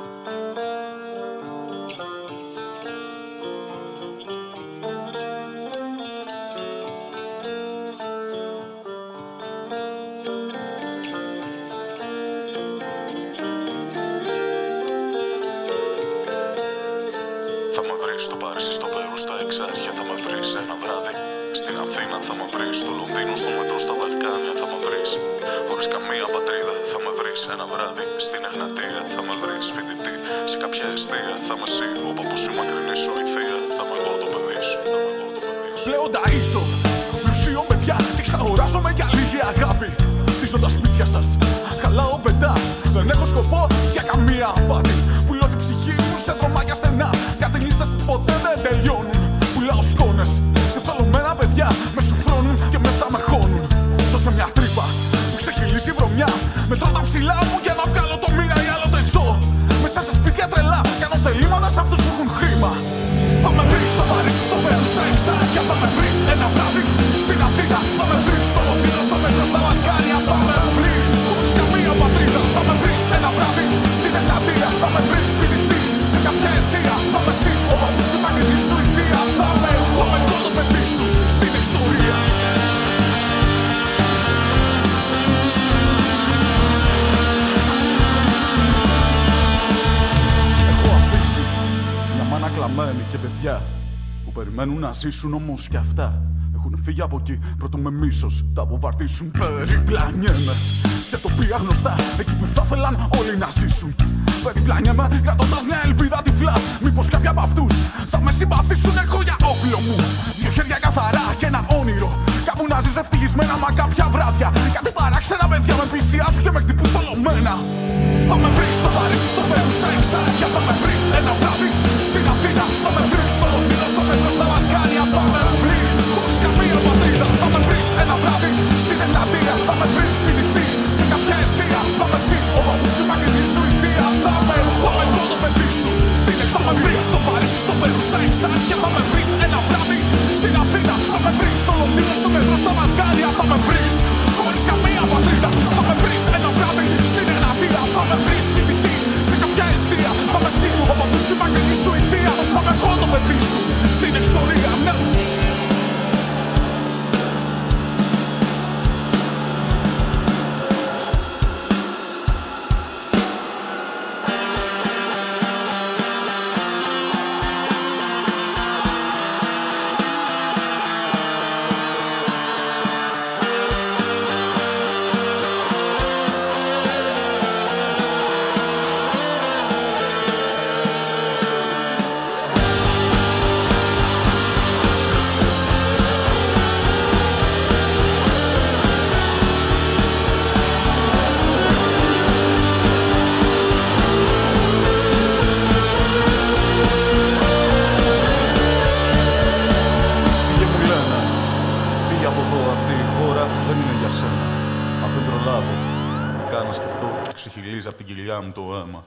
Θα με βρεις στο Παρίσι, στο Περού, στα Εξάρχεια. Θα με βρεις ένα βράδυ. Στην Αθήνα θα με βρεις. Στο Λονδίνο, στο μετρό, στα Βαλκάνια θα με βρεις. Χωρίς καμία πατρίδα θα με βρεις ένα βράδυ. Στην Εγνατία θα με βρει. Φοιτητή σε κάποια αιστεία θα με εσύ. Ο παππού σου μακρινή σου η θεία. Θα με εγώ το παιδί σου. Θα με εγώ το παιδί σου. Πλέον ταΐζω Πλουσίω παιδιά Τι ξαγοράζομαι για λίγη αγάπη Τίζω τα σπίτια σας Χαλάω πεντά Δεν έχω σκοπό για καμία απάτη Πουλώ την ψυχή μου σε δρομάκια στενά Κάτι νύχτες που ποτέ δεν τελειώνουν Πουλάω σκόνες σε θολωμένα παιδιά Με σουφρώνουν και μέσα με χώνουν Σώσε μια τρύπα που ξεχυλίζει η βρωμιά Με τα ψηλά μου μια μάνα κλαμμένη και παιδιά που περιμένουν να ζήσουν όμως κι αυτά. Έχουν φύγει από εκεί πρώτο με μίσος. Τα βομβαρδίσουν περιπλανιέμαι σε τοπία γνωστά εκεί που θα ήθελαν όλοι να ζήσουν. Περιπλανιέμαι κρατώντας μια ελπίδα τυφλά. Μήπως κάποιοι από αυτούς θα με συμπαθήσουν. Έχω για όπλο μου δύο χέρια καθαρά και ένα όνειρο. Κάπου να ζεις ευτυχισμένα μα κάποια βράδια. Κάτι παράξενα παιδιά με πλησιάζουν και με χτυπούν θολωμένα. Περού, στα Εξάρχεια. Για σένα Μα δεν προλάβω Κάνα σκεφτώ Ξεχυλίζει από την κοιλιά μου το αίμα